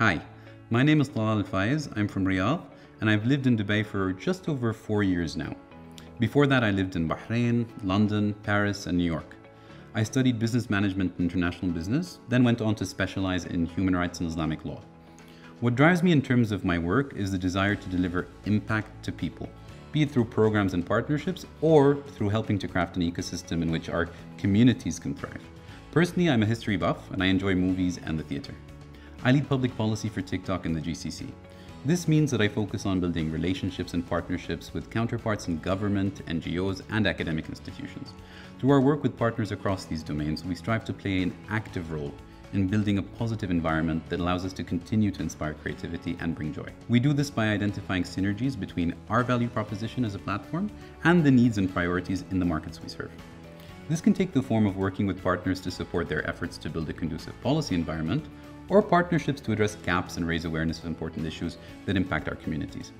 Hi, my name is Talal Al Fayez. I'm from Riyadh and I've lived in Dubai for just over four years now. Before that, I lived in Bahrain, London, Paris, and New York. I studied business management and international business, then went on to specialize in human rights and Islamic law. What drives me in terms of my work is the desire to deliver impact to people, be it through programs and partnerships or through helping to craft an ecosystem in which our communities can thrive. Personally, I'm a history buff and I enjoy movies and the theatre. I lead public policy for TikTok in the GCC. This means that I focus on building relationships and partnerships with counterparts in government, NGOs, and academic institutions. Through our work with partners across these domains, we strive to play an active role in building a positive environment that allows us to continue to inspire creativity and bring joy. We do this by identifying synergies between our value proposition as a platform and the needs and priorities in the markets we serve. This can take the form of working with partners to support their efforts to build a conducive policy environment, or partnerships to address gaps and raise awareness of important issues that impact our communities.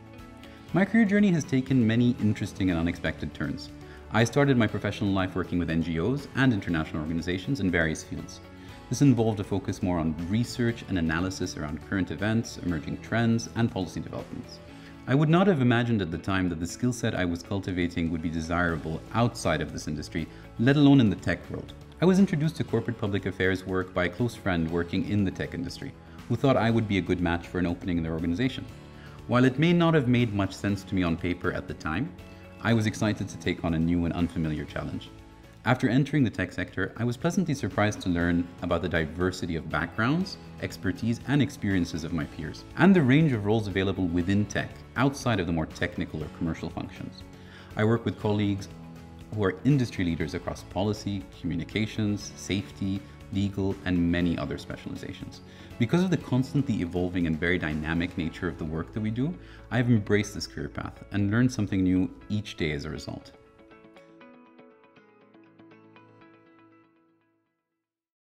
My career journey has taken many interesting and unexpected turns. I started my professional life working with NGOs and international organizations in various fields. This involved a focus more on research and analysis around current events, emerging trends, and policy developments. I would not have imagined at the time that the skill set I was cultivating would be desirable outside of this industry, let alone in the tech world. I was introduced to corporate public affairs work by a close friend working in the tech industry, who thought I would be a good match for an opening in their organization. While it may not have made much sense to me on paper at the time, I was excited to take on a new and unfamiliar challenge. After entering the tech sector, I was pleasantly surprised to learn about the diversity of backgrounds, expertise, and experiences of my peers, and the range of roles available within tech, outside of the more technical or commercial functions. I work with colleagues who are industry leaders across policy, communications, safety, legal, and many other specializations. Because of the constantly evolving and very dynamic nature of the work that we do, I've embraced this career path and learned something new each day as a result.